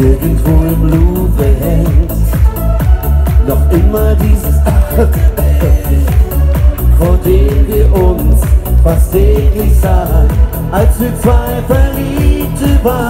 irgendwo im Louvre Welt. Noch immer dieses vor dem wir uns fast täglich sahen, als wir zwei Verliebte waren.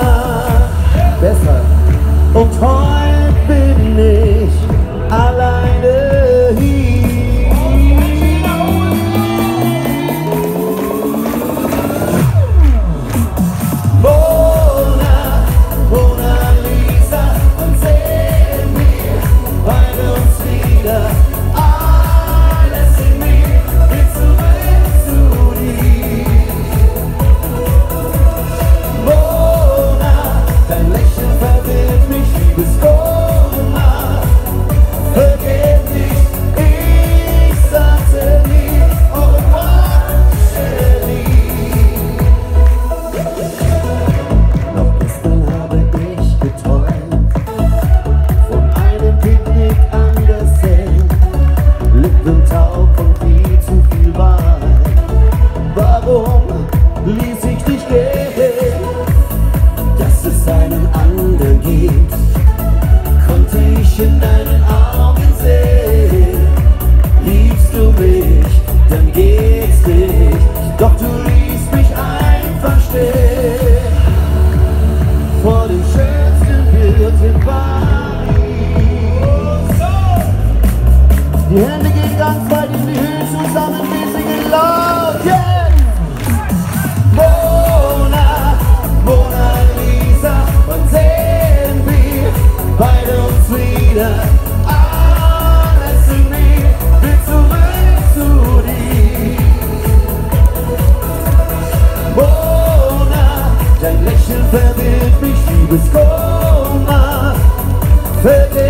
Frau kommt viel zu viel Wahrheit. Warum ließ ich dich gehen, dass es einen anderen gibt? Dein Lächeln verwirrt mich, liebes Koma. Verwirrt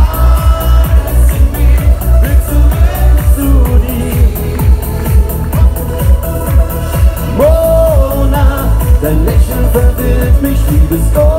superstar